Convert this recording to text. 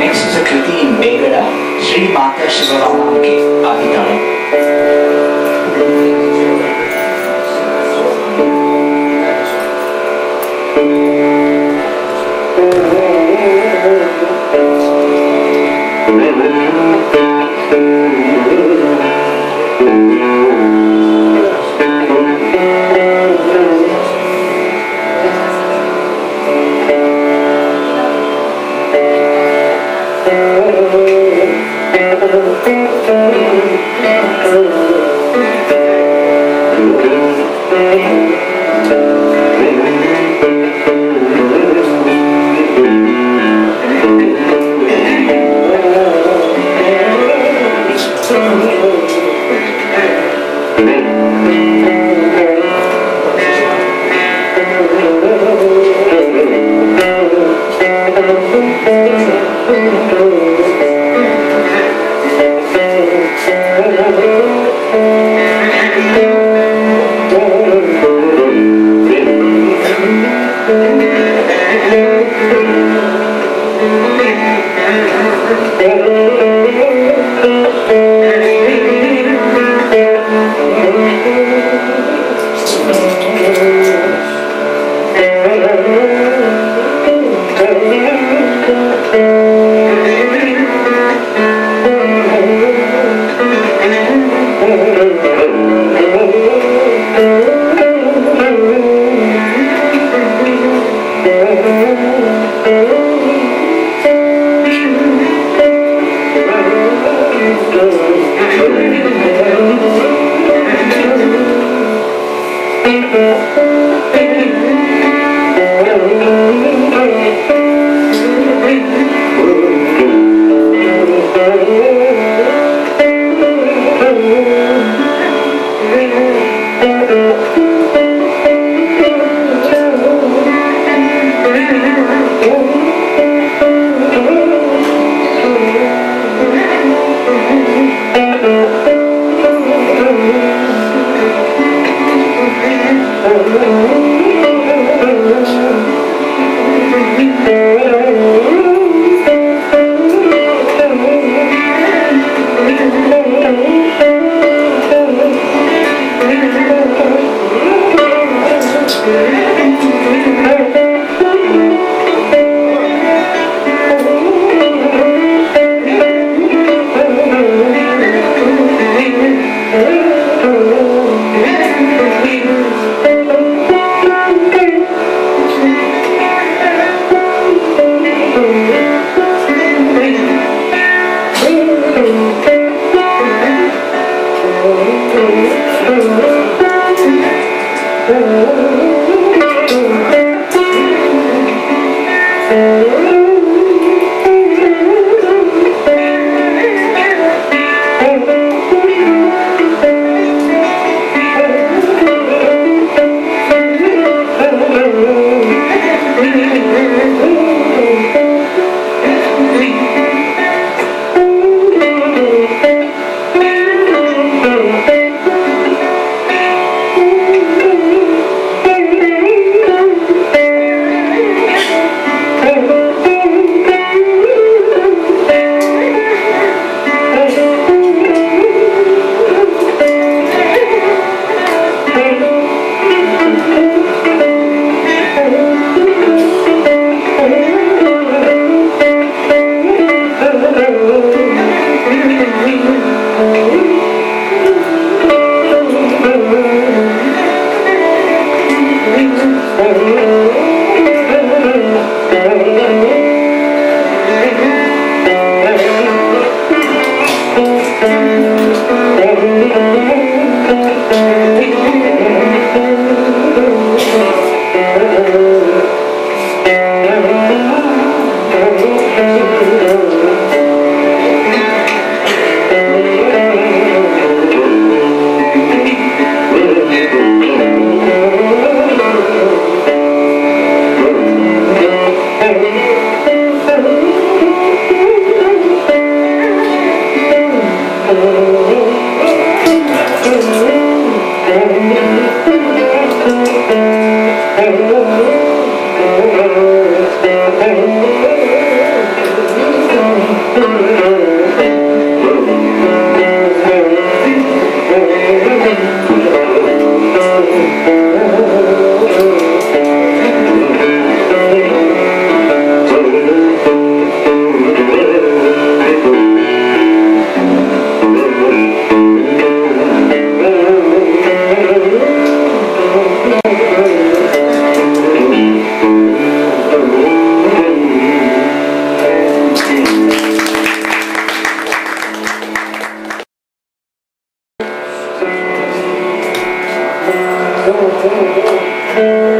Next is a कृति मेघना श्री माता शिवराम की आदितारा Thank you. Música